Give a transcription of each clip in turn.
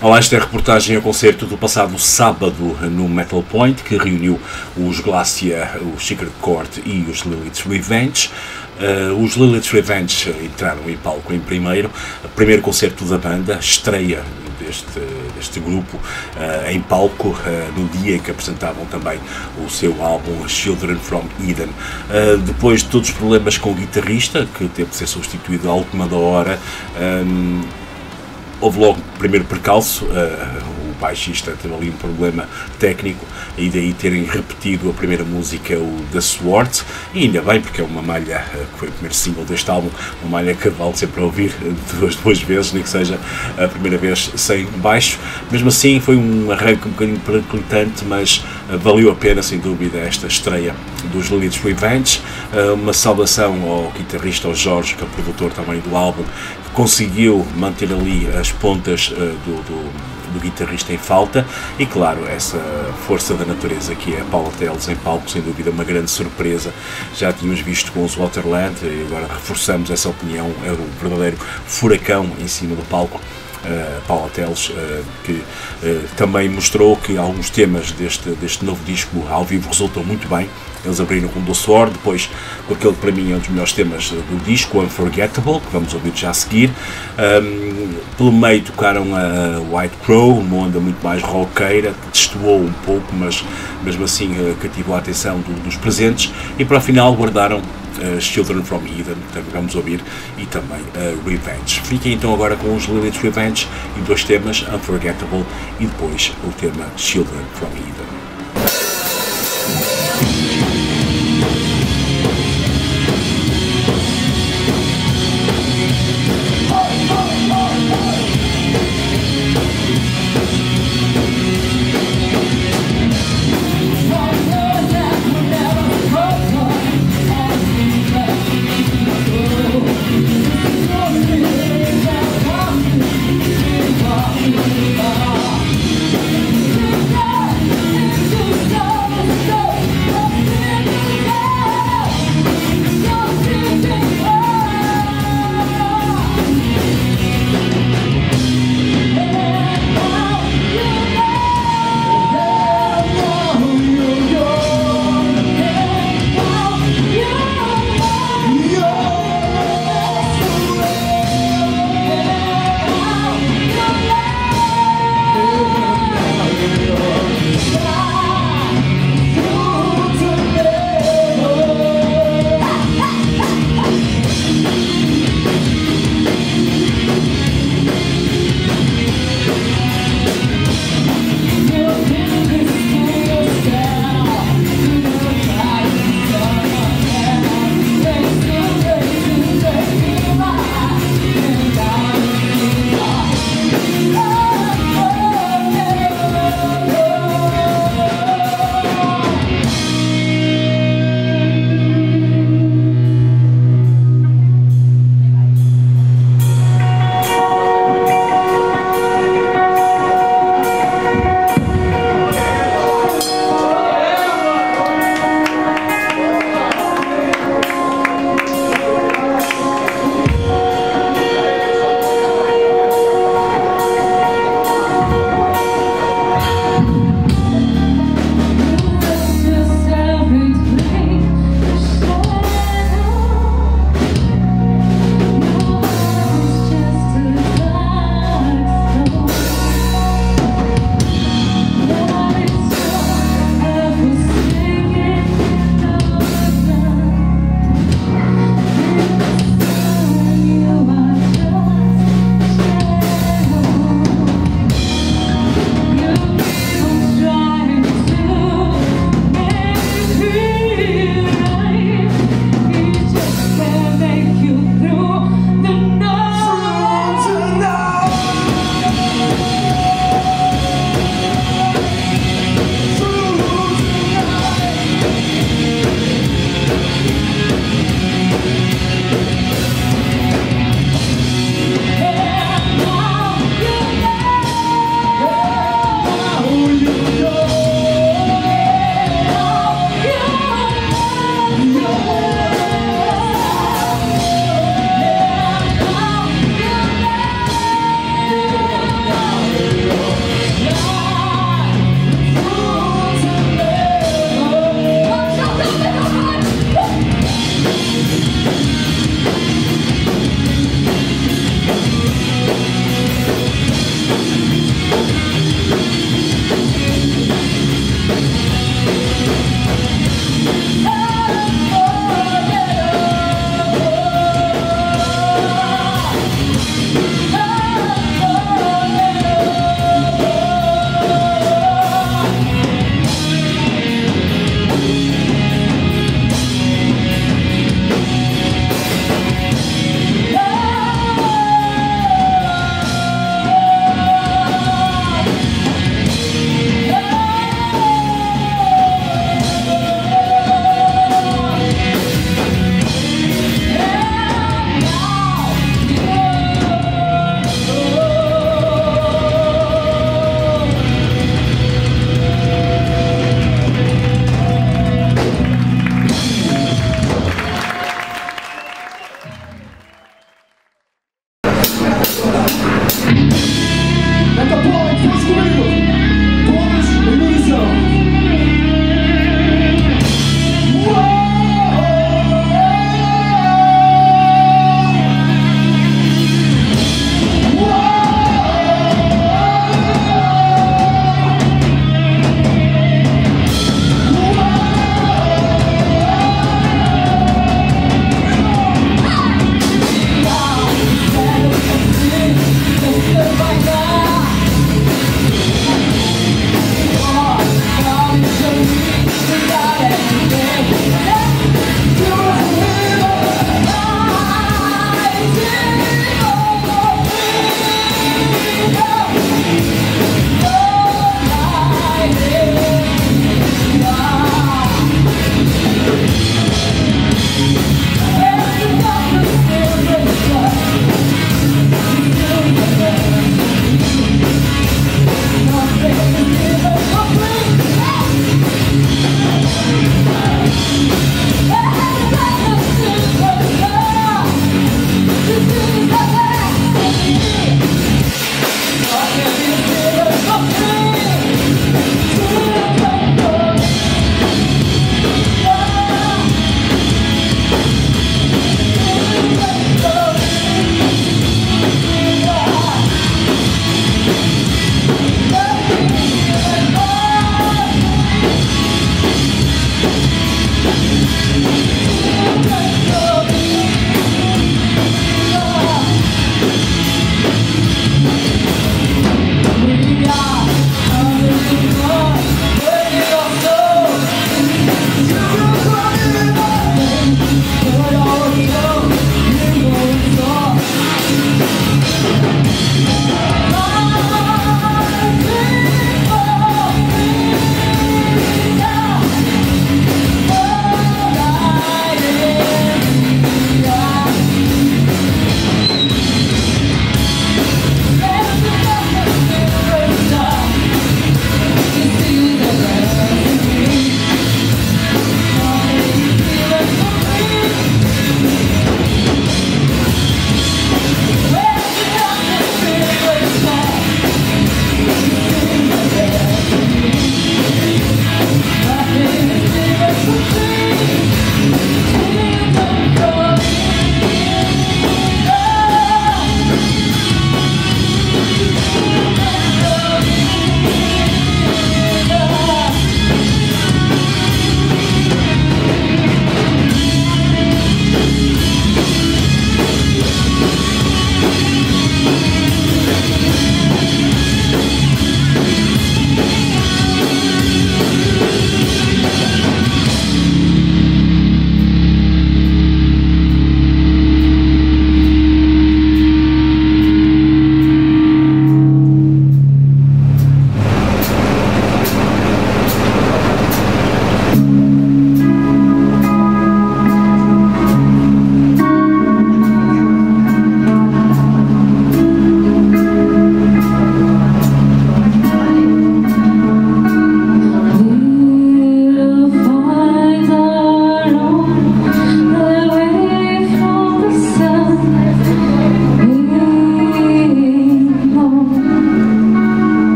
Olá, esta é a reportagem ao concerto do passado sábado no Metal Point, que reuniu os Glacia, o Secret Court e os Lilith's Revenge. Uh, os Lilith's Revenge entraram em palco em primeiro, primeiro concerto da banda, estreia deste, deste grupo uh, em palco uh, no dia em que apresentavam também o seu álbum Children from Eden. Uh, depois de todos os problemas com o guitarrista, que teve de ser substituído à última da hora, um, houve logo primeiro percalço, uh, o baixista teve ali um problema técnico e daí terem repetido a primeira música, o The Sword, e ainda bem, porque é uma malha, uh, que foi o primeiro single deste álbum, uma malha que vale sempre a ouvir duas, duas vezes, nem que seja a primeira vez sem baixo. Mesmo assim, foi um arranque um bocadinho periclitante, mas uh, valeu a pena, sem dúvida, esta estreia dos Lilith's Revenge. Uma saudação ao guitarrista, ao Jorge, que é o produtor também do álbum, conseguiu manter ali as pontas uh, do, do, do, guitarrista em falta e, claro, essa força da natureza que é Paula Teles em palco, sem dúvida, uma grande surpresa. Já tínhamos visto com os Waterland e agora reforçamos essa opinião. É o verdadeiro furacão em cima do palco. Uh, Paula Teles, uh, que uh, também mostrou que alguns temas deste, deste novo disco ao vivo resultam muito bem. Eles abriram com Do depois com aquele que para mim é um dos melhores temas do disco, Unforgettable, que vamos ouvir já a seguir. Um, pelo meio tocaram a White Crow, uma onda muito mais roqueira, que destoou um pouco, mas mesmo assim cativou a atenção do, dos presentes. E para o final guardaram uh, Children from Eden, que vamos ouvir, e também uh, Revenge. Fiquem então agora com os Lilith's Revenge e dois temas, Unforgettable e depois o tema Children from Eden.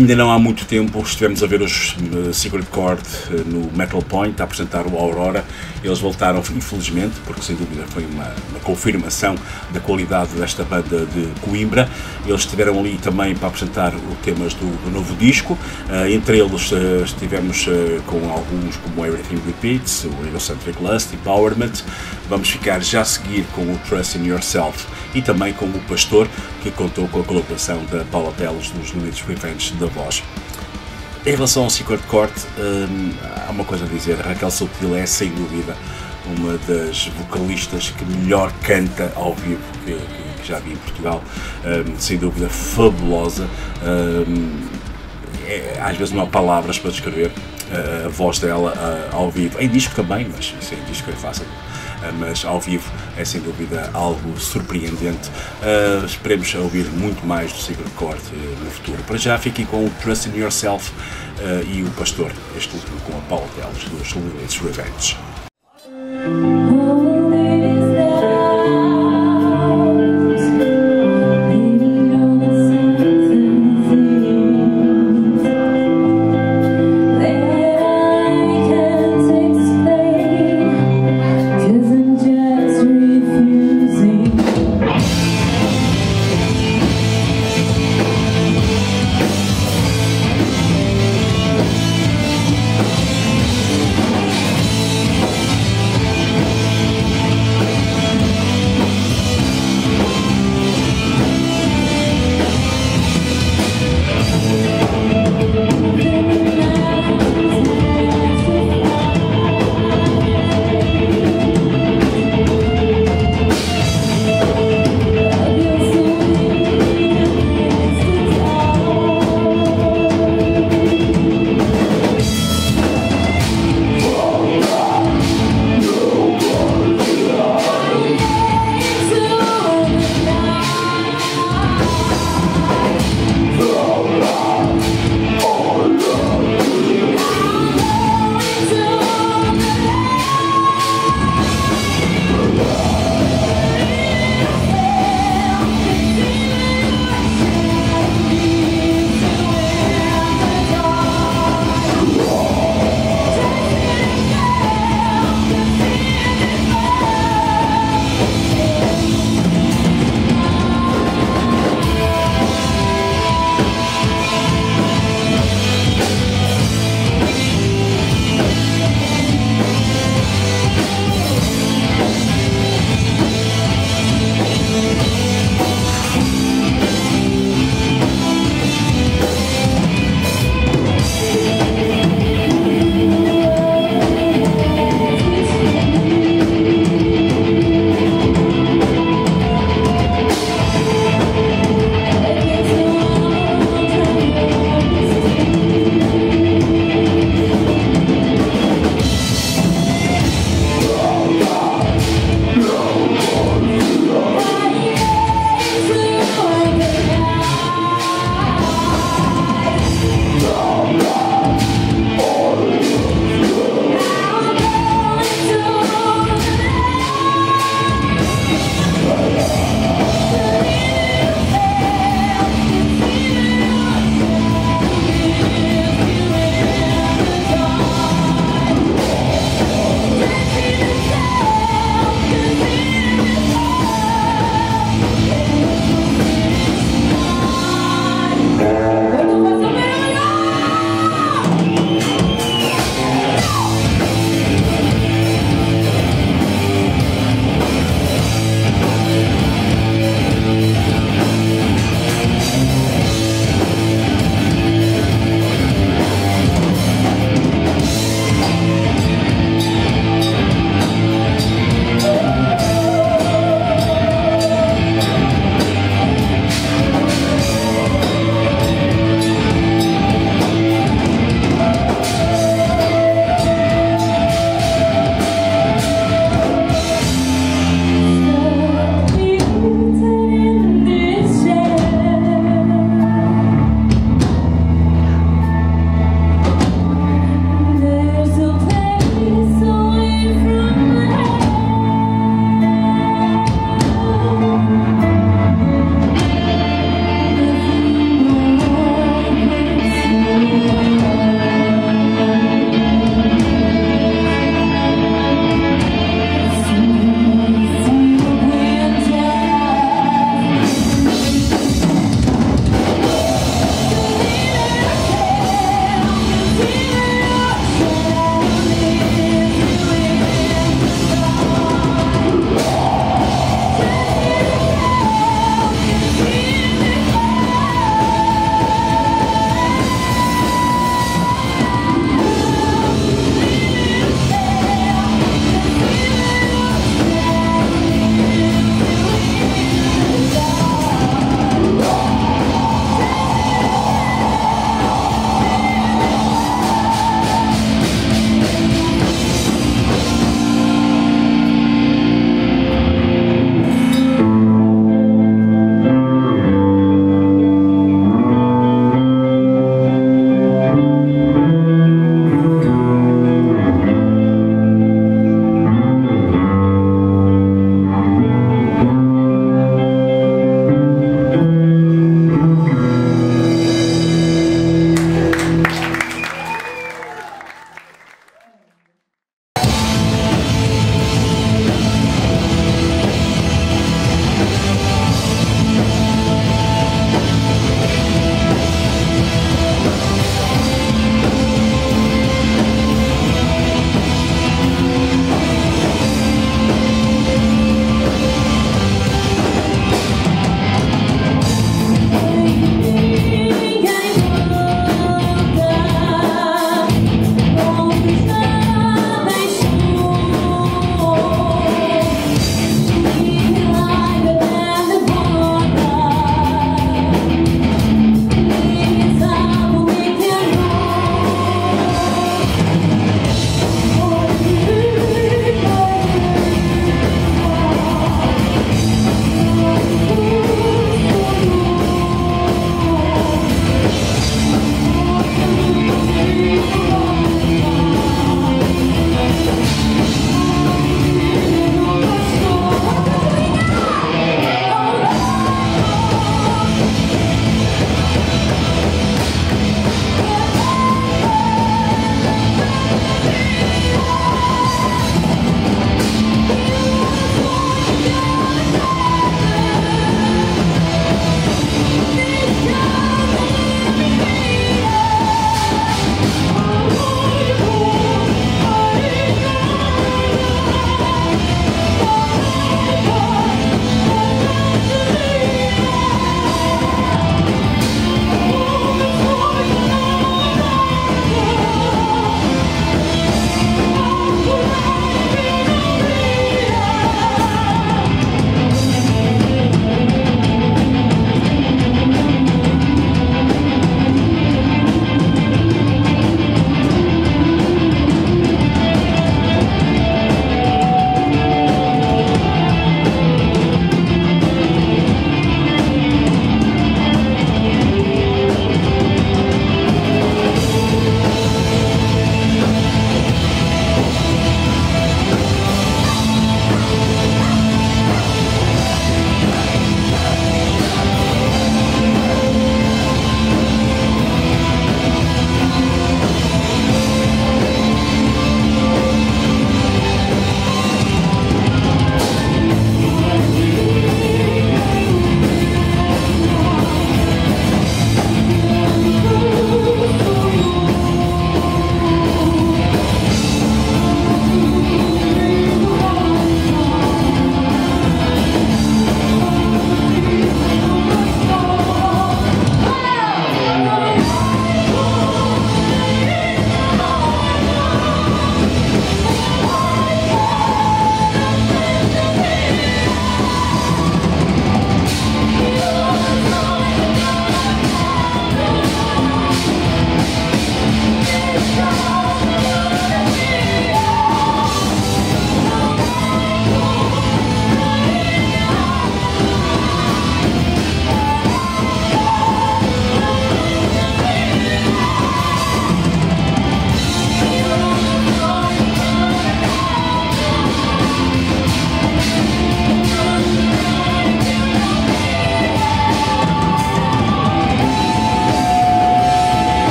Ainda não há muito tempo estivemos a ver os uh, Secret Chord uh, no Metal Point a apresentar o Aurora. Eles voltaram, infelizmente, porque sem dúvida foi uma, uma confirmação da qualidade desta banda de Coimbra. Eles estiveram ali também para apresentar os temas do, do novo disco. Uh, entre eles estivemos com alguns como Everything Repeats, o Egocentric Lust, Empowerment. Vamos ficar já a seguir com o Trust in Yourself e também com o Pastor, que contou com a colaboração da Paula Teles dos Limites Revenge da voz. Em relação ao Secret Court, hum, há uma coisa a dizer, Raquel Soutil é sem dúvida uma das vocalistas que melhor canta ao vivo que, que já vi em Portugal, hum, sem dúvida fabulosa. Hum, é, às vezes não há palavras para descrever uh, a voz dela uh, ao vivo. Em disco também, mas isso em disco é fácil. Uh, mas ao vivo é sem dúvida algo surpreendente. Uh, esperemos ouvir muito mais do Secret Court no futuro. Para já fiquem com o Trust in Yourself e o Pastor, este último com a Paula Teles dos Lilith's Revenge.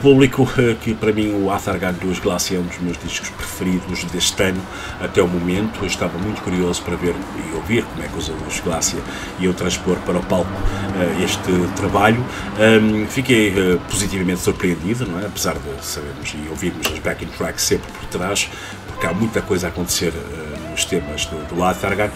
Público eh, que para mim o Athargan dos Glacier é um dos meus discos preferidos deste ano até o momento. Eu estava muito curioso para ver e ouvir como é que os Glacier iam transpor para o palco uh, este trabalho. Um, fiquei uh, positivamente surpreendido, não é? apesar de sabermos e ouvirmos as backing tracks sempre por trás, porque há muita coisa a acontecer uh, nos temas do, do Athargan.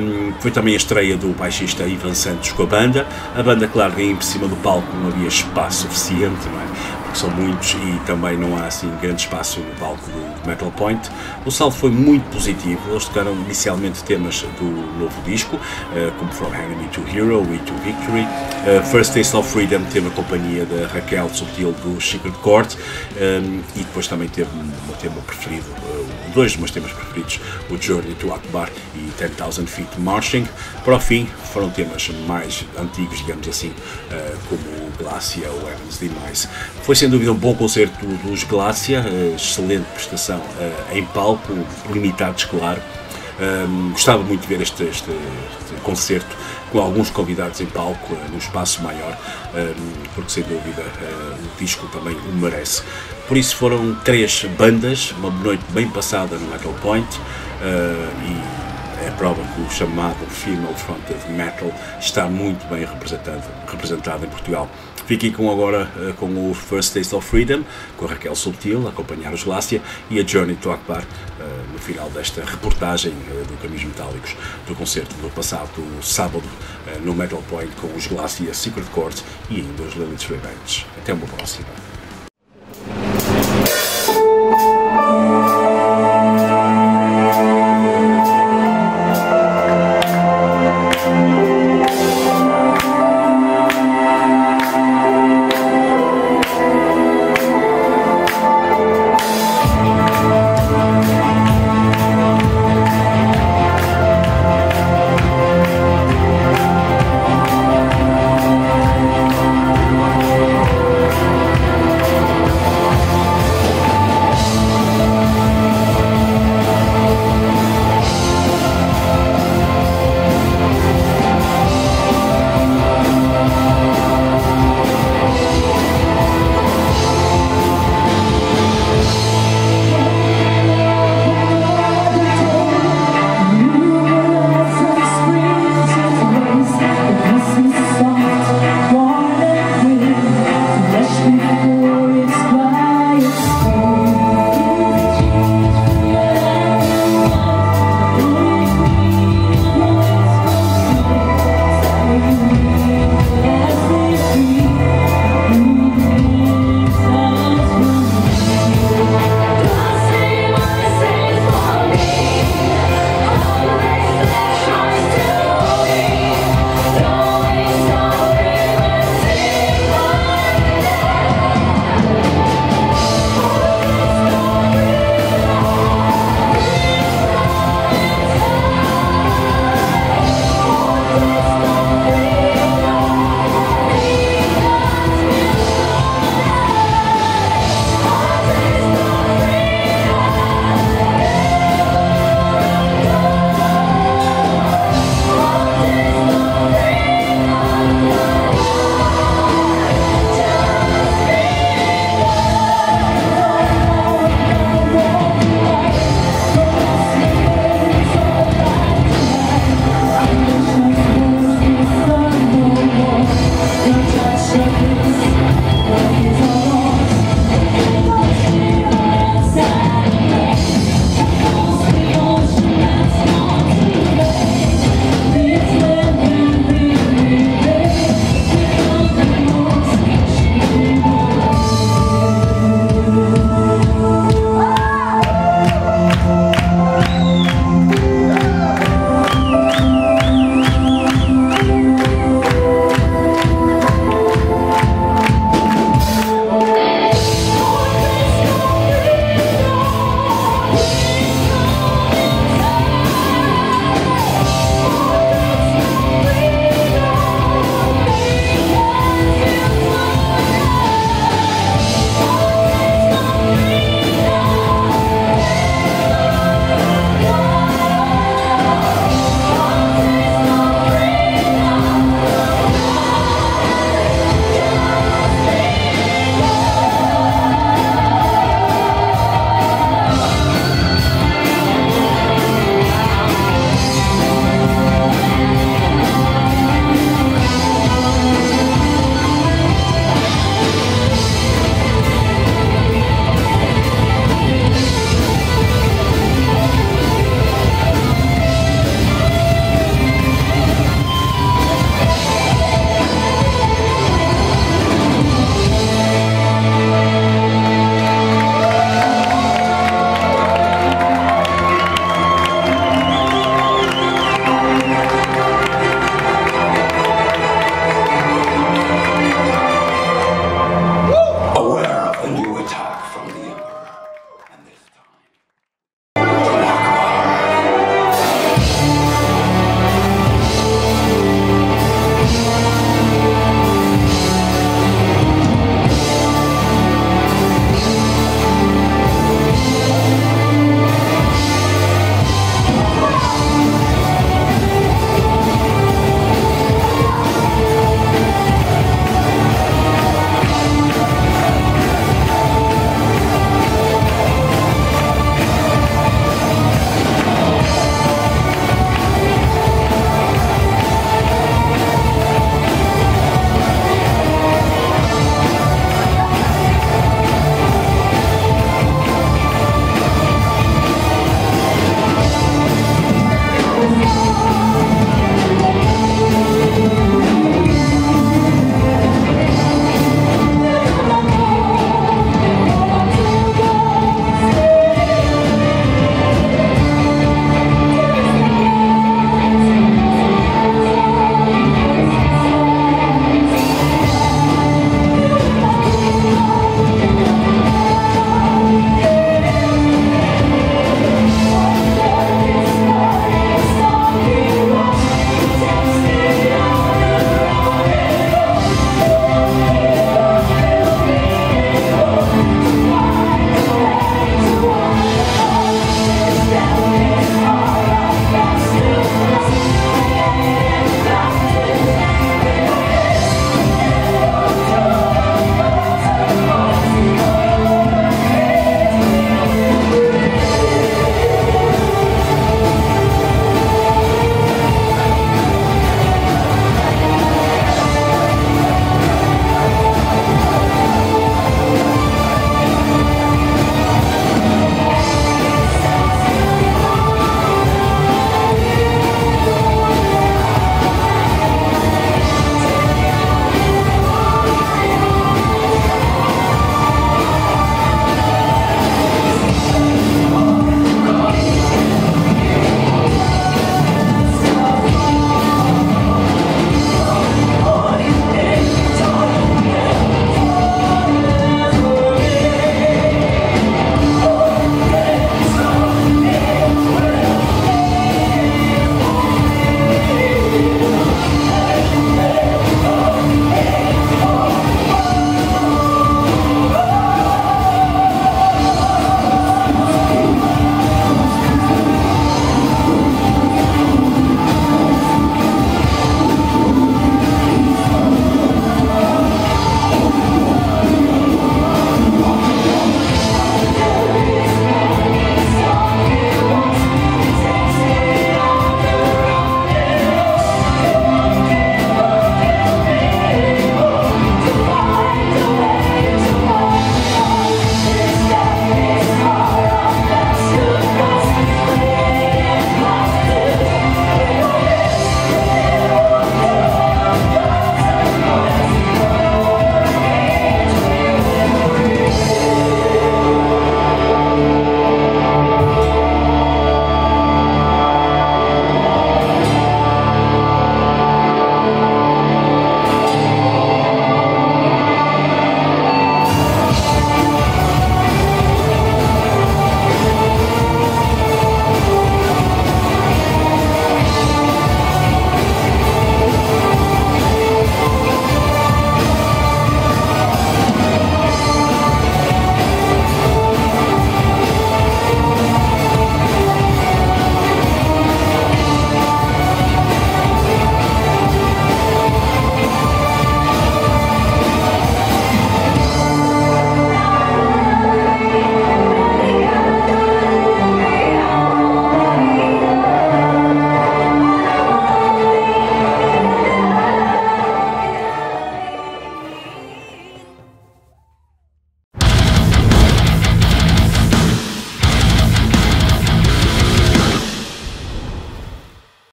Um, foi também a estreia do baixista Ivan Santos com a banda. A banda, claro, em cima do palco não havia espaço suficiente, não é? Porque são muitos e também não há assim grande espaço no palco do Metal Point. O saldo foi muito positivo, eles tocaram inicialmente temas do novo disco, uh, como From Enemy to Hero e To Victory. Uh, First Taste of Freedom teve a companhia da Raquel Subtil do Secret Court um, e depois também teve o tema preferido, uh, dois dos meus temas preferidos, o Journey to Akbar e 10,000 Feet Marching. Para o fim, foram temas mais antigos, digamos assim, como Glacia ou Heavens Demais. Foi sem dúvida um bom concerto dos Glacia, excelente prestação uh, em palco, limitados, claro. Um, gostava muito de ver este, este, este, concerto com alguns convidados em palco uh, num espaço maior, um, porque sem dúvida o disco também o merece. Por isso foram três bandas, uma noite bem passada no Metal Point e é prova que o chamado Female Fronted Metal está muito bem representado, representado em Portugal. Fiquei com agora uh, com o First Taste of Freedom, com a Raquel Subtil, a acompanhar os Glácia, e a Journey to Akbar, no final desta reportagem uh, do Caminhos Metálicos do concerto do passado sábado no Metal Point com os Glácia Secret Chords e ainda os Lilith's Revenge. Até uma próxima.